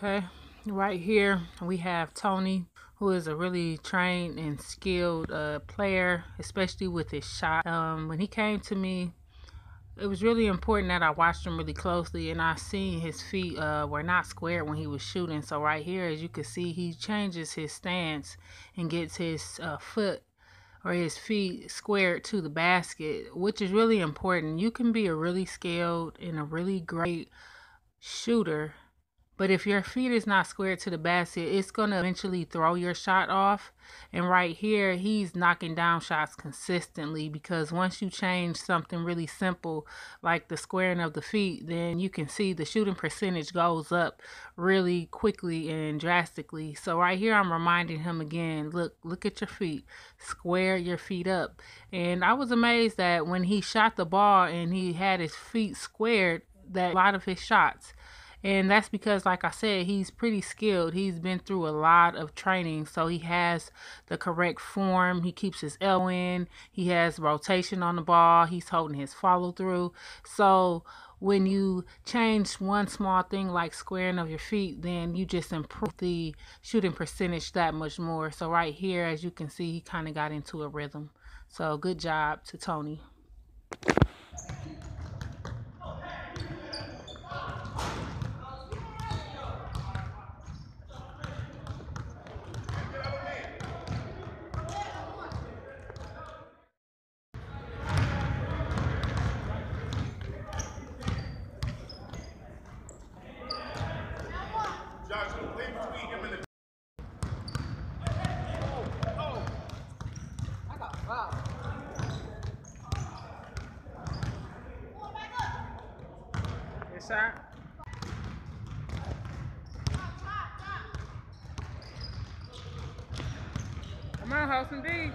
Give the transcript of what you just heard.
Okay, right here we have Tony, who is a really trained and skilled uh, player, especially with his shot. Um, when he came to me, it was really important that I watched him really closely and I seen his feet uh, were not squared when he was shooting. So right here, as you can see, he changes his stance and gets his uh, foot or his feet squared to the basket, which is really important. You can be a really skilled and a really great shooter but if your feet is not squared to the basket, it's going to eventually throw your shot off. And right here, he's knocking down shots consistently because once you change something really simple like the squaring of the feet, then you can see the shooting percentage goes up really quickly and drastically. So right here, I'm reminding him again, look, look at your feet, square your feet up. And I was amazed that when he shot the ball and he had his feet squared, that a lot of his shots and that's because, like I said, he's pretty skilled. He's been through a lot of training, so he has the correct form. He keeps his L in, he has rotation on the ball, he's holding his follow through. So, when you change one small thing like squaring of your feet, then you just improve the shooting percentage that much more. So, right here, as you can see, he kind of got into a rhythm. So, good job to Tony. Come on, Holston D.